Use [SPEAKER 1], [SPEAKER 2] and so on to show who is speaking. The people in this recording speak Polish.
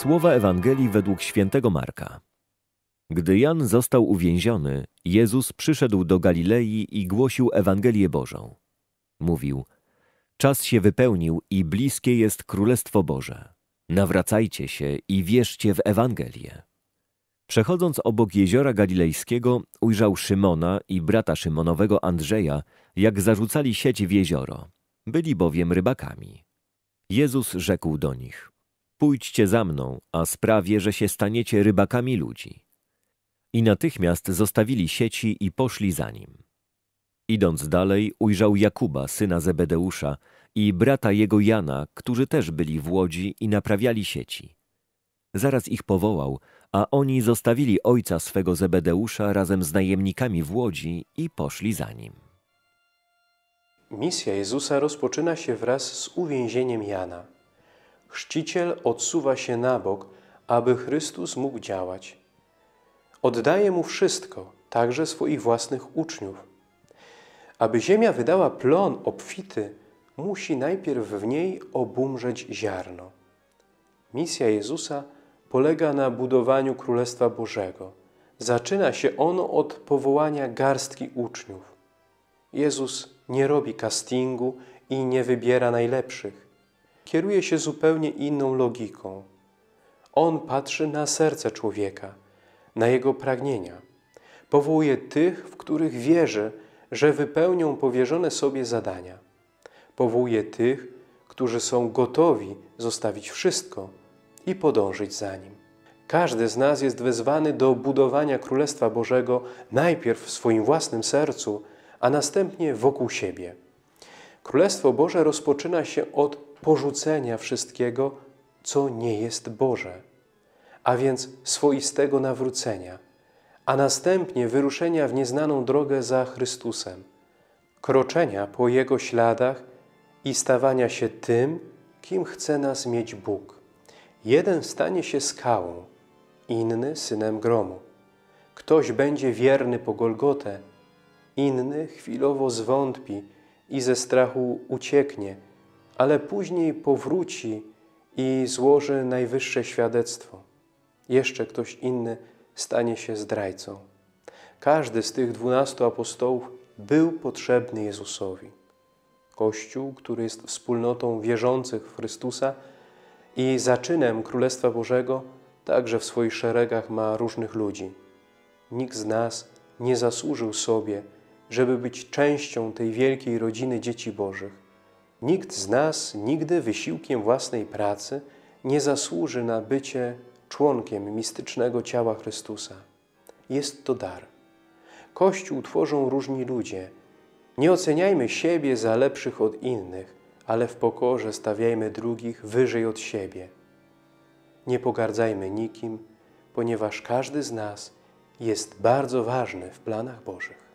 [SPEAKER 1] Słowa Ewangelii według świętego Marka. Gdy Jan został uwięziony, Jezus przyszedł do Galilei i głosił Ewangelię Bożą. Mówił: Czas się wypełnił i bliskie jest Królestwo Boże. Nawracajcie się i wierzcie w Ewangelię. Przechodząc obok jeziora galilejskiego, ujrzał Szymona i brata Szymonowego Andrzeja, jak zarzucali sieć w jezioro. Byli bowiem rybakami. Jezus rzekł do nich: Pójdźcie za mną, a sprawię, że się staniecie rybakami ludzi. I natychmiast zostawili sieci i poszli za nim. Idąc dalej, ujrzał Jakuba, syna Zebedeusza, i brata jego Jana, którzy też byli w łodzi i naprawiali sieci. Zaraz ich powołał, a oni zostawili ojca swego Zebedeusza razem z najemnikami w łodzi i poszli za nim.
[SPEAKER 2] Misja Jezusa rozpoczyna się wraz z uwięzieniem Jana. Chrzciciel odsuwa się na bok, aby Chrystus mógł działać. Oddaje mu wszystko, także swoich własnych uczniów. Aby ziemia wydała plon obfity, musi najpierw w niej obumrzeć ziarno. Misja Jezusa polega na budowaniu Królestwa Bożego. Zaczyna się ono od powołania garstki uczniów. Jezus nie robi castingu i nie wybiera najlepszych. Kieruje się zupełnie inną logiką. On patrzy na serce człowieka, na jego pragnienia. Powołuje tych, w których wierzy, że wypełnią powierzone sobie zadania. Powołuje tych, którzy są gotowi zostawić wszystko i podążyć za Nim. Każdy z nas jest wezwany do budowania Królestwa Bożego najpierw w swoim własnym sercu, a następnie wokół siebie. Królestwo Boże rozpoczyna się od porzucenia wszystkiego, co nie jest Boże, a więc swoistego nawrócenia, a następnie wyruszenia w nieznaną drogę za Chrystusem, kroczenia po Jego śladach i stawania się tym, kim chce nas mieć Bóg. Jeden stanie się skałą, inny synem gromu. Ktoś będzie wierny po Golgotę, inny chwilowo zwątpi i ze strachu ucieknie, ale później powróci i złoży najwyższe świadectwo. Jeszcze ktoś inny stanie się zdrajcą. Każdy z tych dwunastu apostołów był potrzebny Jezusowi. Kościół, który jest wspólnotą wierzących w Chrystusa i zaczynem Królestwa Bożego, także w swoich szeregach ma różnych ludzi. Nikt z nas nie zasłużył sobie, żeby być częścią tej wielkiej rodziny dzieci Bożych. Nikt z nas nigdy wysiłkiem własnej pracy nie zasłuży na bycie członkiem mistycznego ciała Chrystusa. Jest to dar. Kościół tworzą różni ludzie. Nie oceniajmy siebie za lepszych od innych, ale w pokorze stawiajmy drugich wyżej od siebie. Nie pogardzajmy nikim, ponieważ każdy z nas jest bardzo ważny w planach Bożych.